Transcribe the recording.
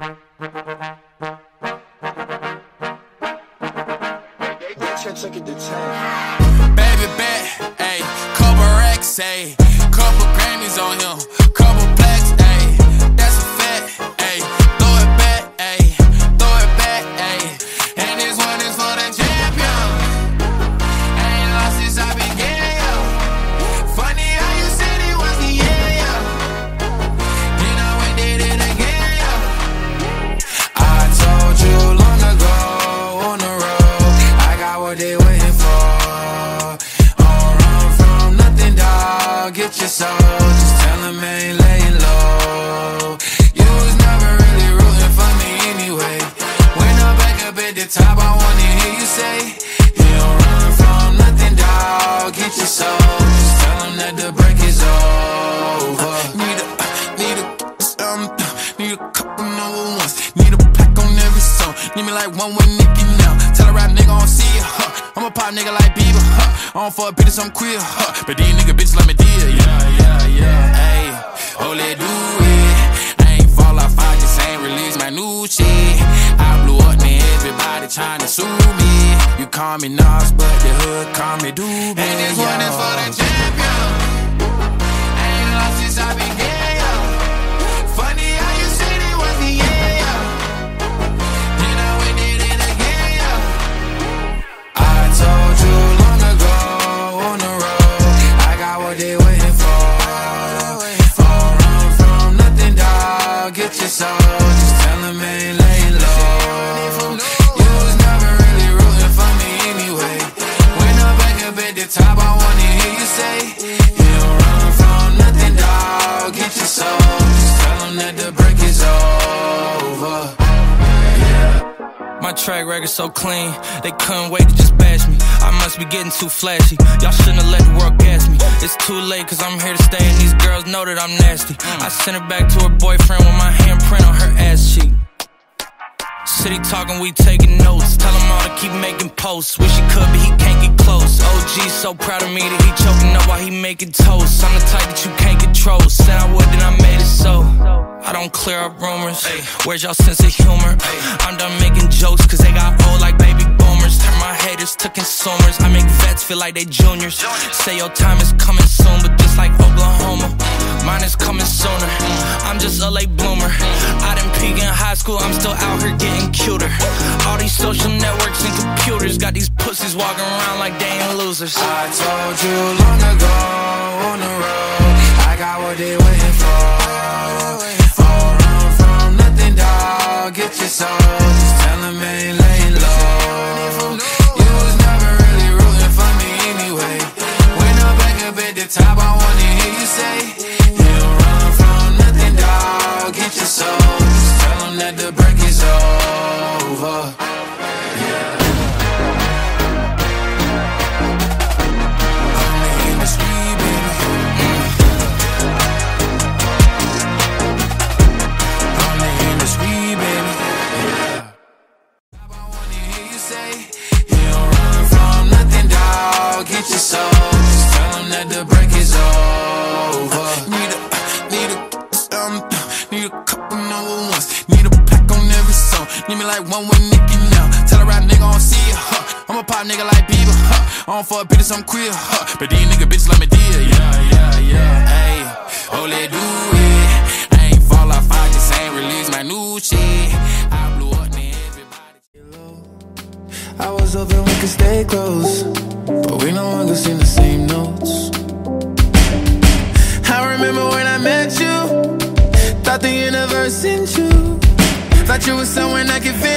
Baby bet, ayy, couple racks, ayy, couple Grammys on him, dog. Get your soul, just tell them ain't laying low. You was never really rooting for me anyway. When I'm back up at the top, I wanna hear you say, You don't run from nothing, dog. Get your soul, just tell them that the break is over. Need a, need a, um, need a couple number ones. Need a Need me like one with Nicki now. Tell a rap nigga I don't see it, huh? I'm a pop nigga like Bieber, huh? I don't fuck bitches, I'm queer, huh? But these nigga bitches let me deal, yeah, yeah, yeah. Hey, oh, let do it. I ain't fall off, I just ain't release my new shit. I blew up, man, everybody tryna sue me. You call me Nas, but the hood call me Doobie. And this one is for the champion. Get your soul, just tell them ain't laying low. You was never really rooting for me anyway. When I'm back up at the top, I wanna hear you say, You don't run from nothing, dog. Get your soul, just tell them that the break is over. My track record so clean, they couldn't wait to just bash me. I must be getting too flashy. Y'all shouldn't have let the world me. It's too late, cause I'm here to stay, and these girls know that I'm nasty. I sent her back to her boyfriend with my handprint on her ass cheek. City talking, we taking notes. Tell him all to keep making posts. Wish he could, but he can't get close. OG so proud of me that he choking up while he making toast. I'm the type that you can't control. Said I would, then I made it so. I don't clear up rumors. Where's y'all sense of humor? I'm done making jokes, cause they got old like baby boomers. Turn my haters to consumers. I make feel like they juniors. Say your time is coming soon, but just like Oklahoma, mine is coming sooner. I'm just a late bloomer. I didn't peak in high school, I'm still out here getting cuter. All these social networks and computers got these pussies walking around like they ain't losers. I told you long ago on the road, I got what they waiting for. Don't run from nothing, dog. Get your soul, the top, I wanna hear you say, You don't run from nothing, dog. Get your soul, just tell them that the break is over. Dog. Get your soul. Just tell that the me like one with Nicki now. Tell a rap nigga I don't see it, huh? I'm a pop nigga like Bieber, huh? I don't fuck bitches, I'm queer, huh? But these nigga bitches let me deal, yeah, yeah, yeah. Hey, oh, let do it. I ain't fall off, I just ain't release my new shit. I blew up, man, everybody. I was hoping we could stay close, you. Was someone I could vent